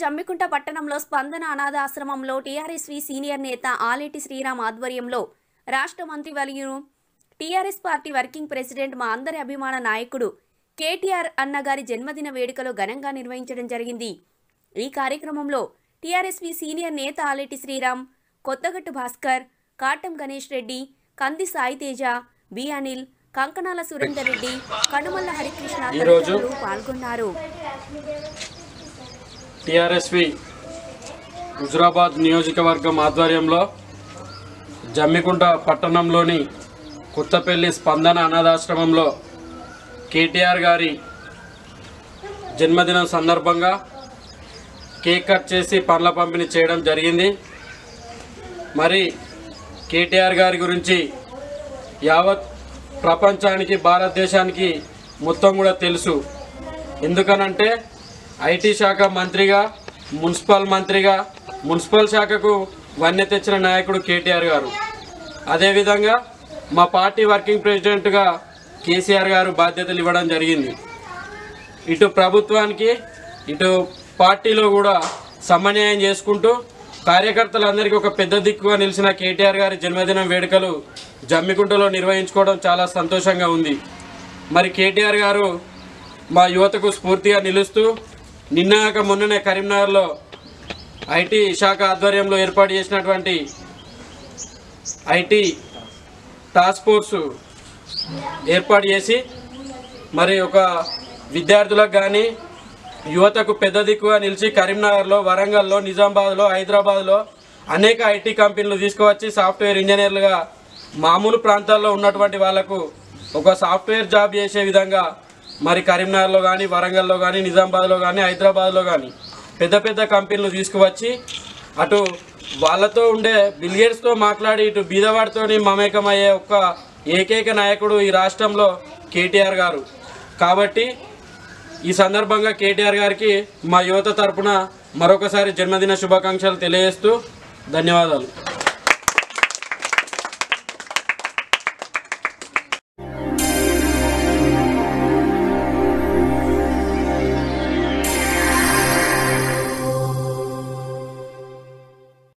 జమ్మికుంట పట్టణంలో స్పందన అనాథాశ్రమంలో TRSV senior నేత ఆలేటి శ్రీరామ్ ఆధ్వర్యంలో రాష్ట్ర మంత్రి వలియును టీఆర్ఎస్ పార్టీ వర్కింగ్ ప్రెసిడెంట్ మా అందరి అభిమాన నాయకుడు కేటీఆర్ అన్నగారి జన్మదిన వేడుకలో ఘనంగా నిర్వహించడం జరిగింది. ఈ కార్యక్రమంలో టీఆర్ఎస్వి సీనియర్ నేత ఆలేటి శ్రీరామ్ కొత్తగట్టు భాస్కర్ కాటం గణేష్ రెడ్డి కంది సాయితేజ బి అనిల్ కంకణాల సురేందర్ రెడ్డి కనుమల్ల హరికృష్ణ పాల్గొన్నారు. టిఆర్ఎస్వి హుజురాబాద్ నియోజకవర్గం ఆధ్వర్యంలో జమ్మికుంట పట్టణంలోని కొత్తపల్లి స్పందన అనాథాశ్రమంలో కేటీఆర్ గారి జన్మదినం సందర్భంగా కేక్ కట్ చేసి పండ్ల పంపిణీ చేయడం జరిగింది. మరి కేటీఆర్ గారి గురించి యావత్ ప్రపంచానికి భారతదేశానికి మొత్తం కూడా తెలుసు. ఎందుకనంటే ఐటీ శాఖ మంత్రిగా మున్సిపల్ మంత్రిగా మున్సిపల్ శాఖకు వన్నె తెచ్చిన నాయకుడు కేటీఆర్ గారు. అదేవిధంగా మా పార్టీ వర్కింగ్ ప్రెసిడెంట్గా కేసీఆర్ గారు బాధ్యతలు ఇవ్వడం జరిగింది. ఇటు ప్రభుత్వానికి ఇటు పార్టీలో కూడా సమన్వయం చేసుకుంటూ కార్యకర్తలందరికీ ఒక పెద్ద దిక్కుగా నిలిచిన కేటీఆర్ గారి జన్మదినం వేడుకలు జమ్మికుంటలో నిర్వహించుకోవడం చాలా సంతోషంగా ఉంది. మరి కేటీఆర్ గారు మా యువతకు స్ఫూర్తిగా నిలుస్తూ నిన్నాక మొన్ననే కరీంనగర్లో ఐటీ శాఖ ఆధ్వర్యంలో ఏర్పాటు చేసినటువంటి ఐటీ టాస్క్ ఫోర్సు ఏర్పాటు చేసి మరి ఒక విద్యార్థులకు కానీ యువతకు పెద్ద దిక్కుగా నిలిచి కరీంనగర్లో వరంగల్లో నిజామాబాద్లో హైదరాబాద్లో అనేక ఐటీ కంపెనీలు తీసుకువచ్చి సాఫ్ట్వేర్ ఇంజనీర్లుగా మామూలు ప్రాంతాల్లో ఉన్నటువంటి వాళ్ళకు ఒక సాఫ్ట్వేర్ జాబ్ చేసే విధంగా మరి కరీంనగర్లో కానీ వరంగల్లో కానీ నిజామాబాద్లో కానీ హైదరాబాద్లో కానీ పెద్ద పెద్ద కంపెనీలు తీసుకువచ్చి అటు వాళ్ళతో ఉండే బిలియర్స్తో మాట్లాడి ఇటు బీదవాడితోని మమేకమయ్యే ఒక్క ఏకైక నాయకుడు ఈ రాష్ట్రంలో కేటీఆర్ గారు. కాబట్టి ఈ సందర్భంగా కేటీఆర్ గారికి మా యువత తరపున మరొకసారి జన్మదిన శుభాకాంక్షలు తెలియజేస్తూ ధన్యవాదాలు.